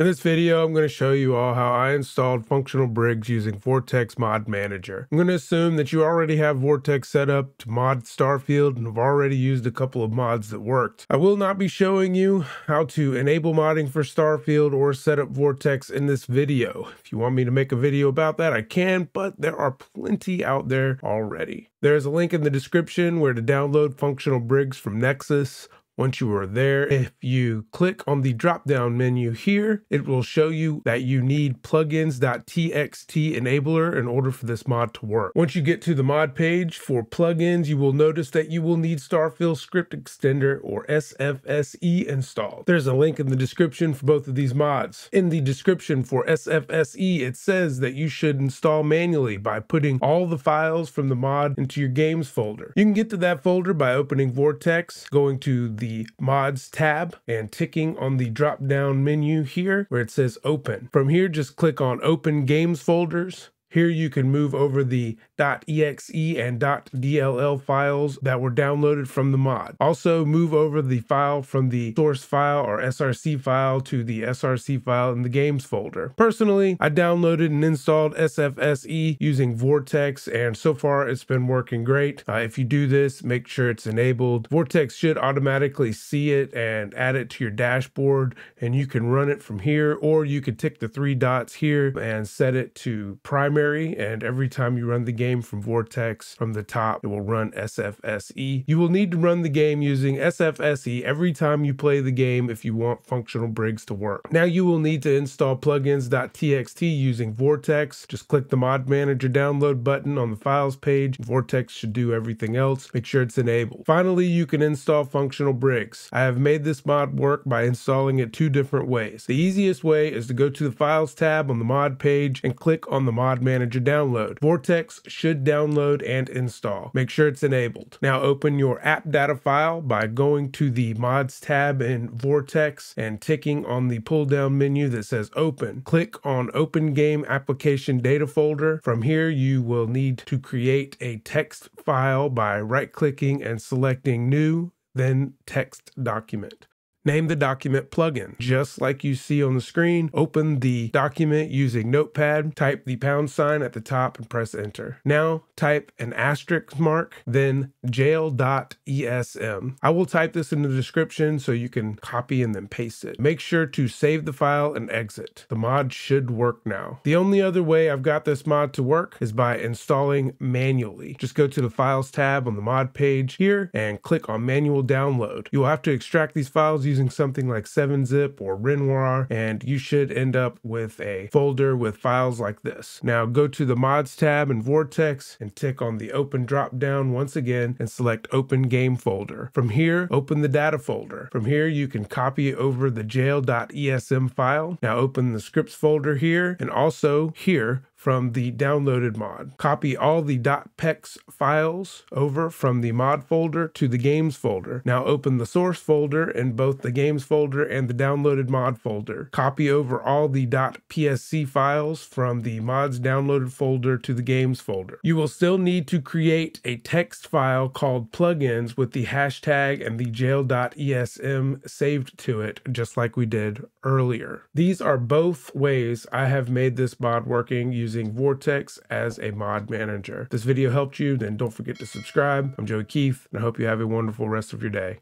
In this video, I'm going to show you all how I installed functional brigs using Vortex Mod Manager. I'm going to assume that you already have Vortex set up to mod Starfield and have already used a couple of mods that worked. I will not be showing you how to enable modding for Starfield or set up Vortex in this video. If you want me to make a video about that, I can, but there are plenty out there already. There is a link in the description where to download functional brigs from Nexus. Once you are there, if you click on the drop down menu here, it will show you that you need plugins.txt enabler in order for this mod to work. Once you get to the mod page for plugins, you will notice that you will need Starfield Script Extender or SFSE installed. There's a link in the description for both of these mods. In the description for SFSE, it says that you should install manually by putting all the files from the mod into your games folder. You can get to that folder by opening Vortex, going to the the mods tab and ticking on the drop down menu here where it says open. From here, just click on open games folders here you can move over the .exe and .dll files that were downloaded from the mod. Also move over the file from the source file or SRC file to the SRC file in the games folder. Personally, I downloaded and installed SFSE using Vortex and so far it's been working great. Uh, if you do this, make sure it's enabled. Vortex should automatically see it and add it to your dashboard and you can run it from here or you could tick the three dots here and set it to primary primary, and every time you run the game from Vortex from the top, it will run SFSE. You will need to run the game using SFSE every time you play the game if you want functional brigs to work. Now you will need to install plugins.txt using Vortex. Just click the mod manager download button on the files page. Vortex should do everything else. Make sure it's enabled. Finally, you can install functional brigs. I have made this mod work by installing it two different ways. The easiest way is to go to the files tab on the mod page and click on the mod Manager download. Vortex should download and install. Make sure it's enabled. Now open your app data file by going to the mods tab in Vortex and ticking on the pull down menu that says open. Click on open game application data folder. From here you will need to create a text file by right clicking and selecting new then text document. Name the document plugin. Just like you see on the screen, open the document using Notepad, type the pound sign at the top and press enter. Now type an asterisk mark, then jail.esm. I will type this in the description so you can copy and then paste it. Make sure to save the file and exit. The mod should work now. The only other way I've got this mod to work is by installing manually. Just go to the files tab on the mod page here and click on manual download. You will have to extract these files using something like 7-zip or WinRAR, and you should end up with a folder with files like this. Now go to the mods tab in Vortex and tick on the open drop down once again and select open game folder. From here, open the data folder. From here, you can copy over the jail.esm file. Now open the scripts folder here and also here from the downloaded mod. Copy all the .pex files over from the mod folder to the games folder. Now open the source folder in both the games folder and the downloaded mod folder. Copy over all the .psc files from the mods downloaded folder to the games folder. You will still need to create a text file called plugins with the hashtag and the jail.esm saved to it, just like we did earlier. These are both ways I have made this mod working using using Vortex as a mod manager. If this video helped you, then don't forget to subscribe. I'm Joey Keith, and I hope you have a wonderful rest of your day.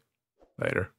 Later.